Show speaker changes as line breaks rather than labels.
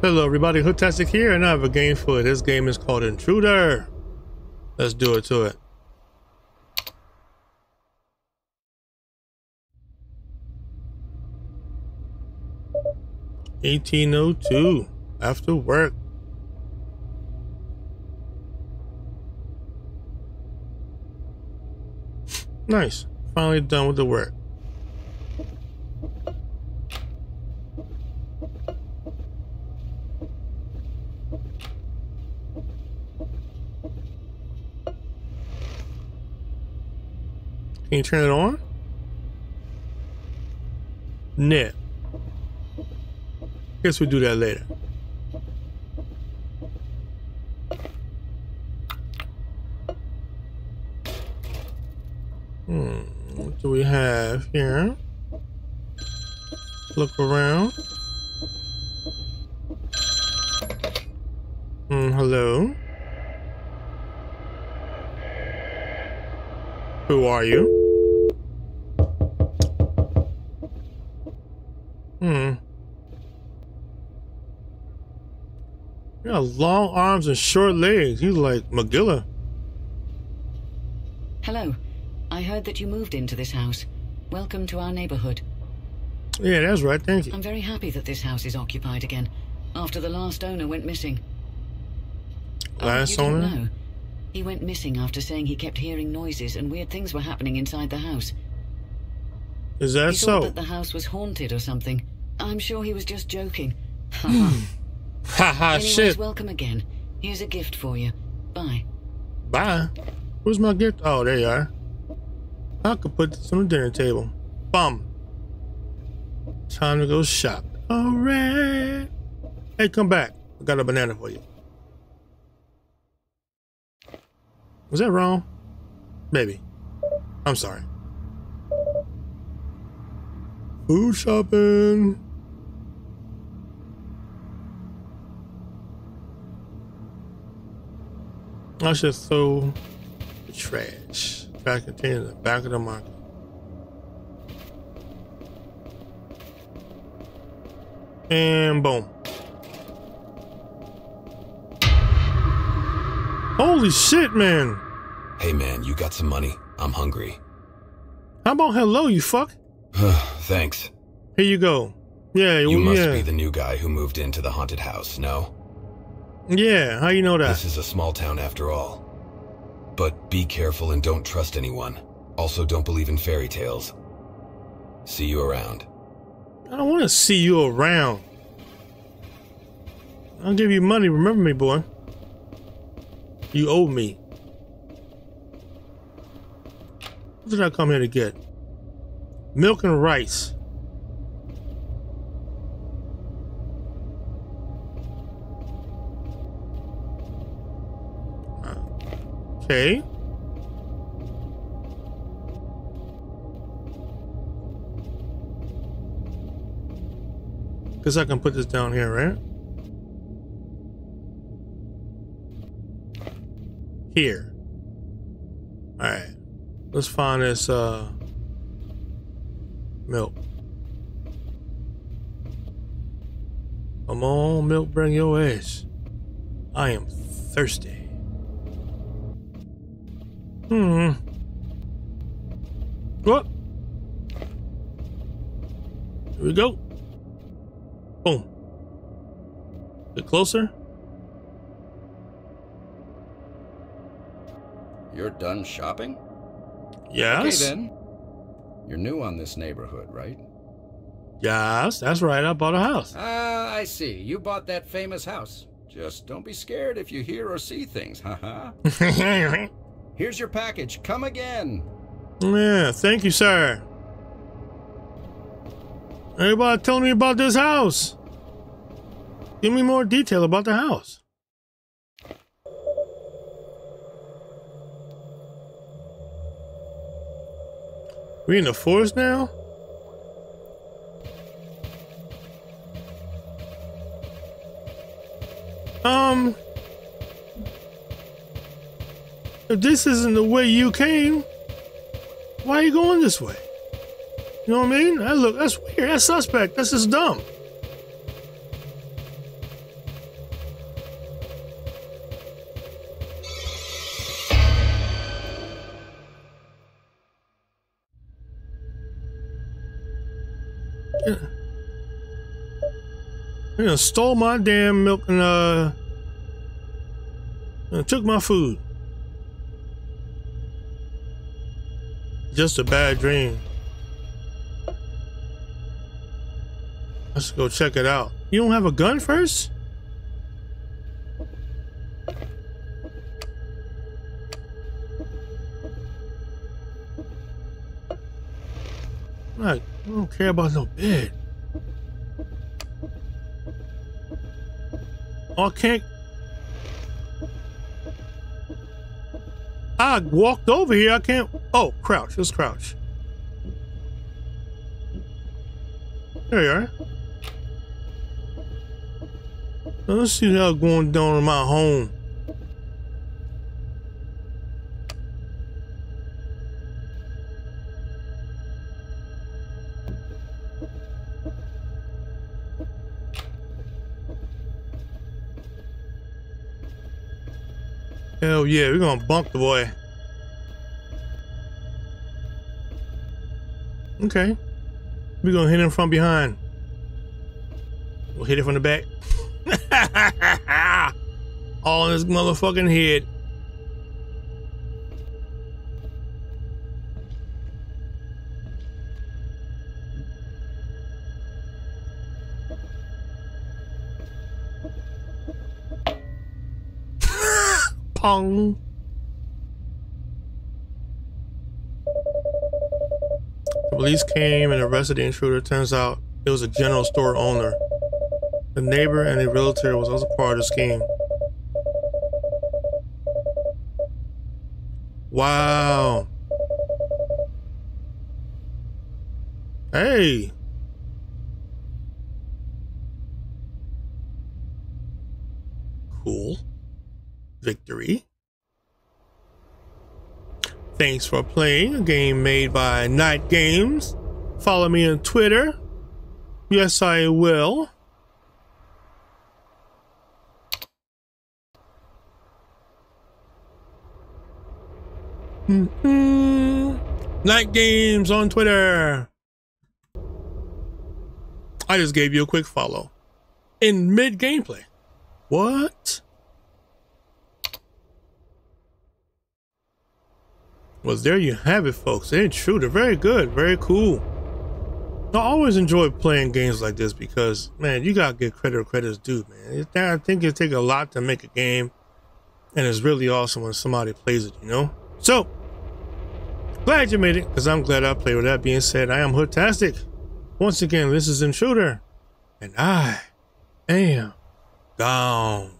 Hello everybody, Hoodtastic here, and I have a game for you. This game is called Intruder. Let's do it to it. Eighteen oh two after work. Nice. Finally done with the work. Can you turn it on? Net. Guess we'll do that later. Hmm, what do we have here? Look around. Hmm, hello? Who are you? Hmm. You got long arms and short legs. He's like Magilla.
Hello. I heard that you moved into this house. Welcome to our neighborhood.
Yeah, that's right. Thank you.
I'm very happy that this house is occupied again, after the last owner went missing.
Last
oh,
owner?
Know. He went missing after saying he kept hearing noises and weird things were happening inside the house.
Is that
he
so?
thought that the house was haunted or something. I'm sure he was just joking. Hmm.
Haha,
Anyways,
shit.
welcome again. Here's a gift for you. Bye.
Bye. Where's my gift? Oh, there you are. I could put this on the dinner table. Bum. Time to go shop. Alright. Hey, come back. I got a banana for you. Was that wrong? Maybe. I'm sorry. Food shopping. I should throw the trash. Trash container in the back of the market. And boom. Holy shit, man.
Hey man, you got some money? I'm hungry.
How about hello, you fuck?
Thanks.
Here you go. Yeah,
You must
yeah.
be the new guy who moved into the haunted house, no?
Yeah, how you know that?
This is a small town after all. But be careful and don't trust anyone. Also, don't believe in fairy tales. See you around.
I don't want to see you around. I'll give you money. Remember me, boy. You owe me. What did I come here to get? Milk and rice. Okay. Guess I can put this down here, right? Here. Alright. Let's find this uh milk. Come on, milk, bring your ass. I am thirsty. Hmm. What? Here we go. Boom. Get closer.
You're done shopping?
Yes.
Okay then. You're new on this neighborhood, right?
Yes, that's right. I bought a house.
Ah, I see. You bought that famous house. Just don't be scared if you hear or see things, haha. Here's your package. Come again.
Yeah, thank you, sir. Everybody tell me about this house. Give me more detail about the house. We in the forest now? Um, if this isn't the way you came, why are you going this way? You know what I mean? That look, that's weird. That's suspect. That's just dumb. Yeah. You know, stole my damn milk and uh, and took my food. Just a bad dream. Let's go check it out. You don't have a gun first? Like, I don't care about no bed. Oh, I can't. I walked over here. I can't. Oh, crouch. Let's crouch. There you are. Let's see how going down in my home. Hell yeah, we're gonna bunk the boy. Okay. We're gonna hit him from behind. We'll hit it from the back. All in his motherfucking head. Pong. The police came and arrested the intruder. Turns out it was a general store owner. The neighbor and the realtor was also part of the scheme. Wow. Hey. Cool. Victory. Thanks for playing a game made by Knight Games. Follow me on Twitter. Yes, I will. Mm-hmm. Knight Games on Twitter. I just gave you a quick follow in mid gameplay. What? Well, there you have it, folks. Intruder, very good, very cool. I always enjoy playing games like this because, man, you gotta give credit where credit's due, man. I think it takes a lot to make a game, and it's really awesome when somebody plays it, you know? So, glad you made it, because I'm glad I played. With that being said, I am Hoodtastic. Once again, this is Intruder, and I am gone.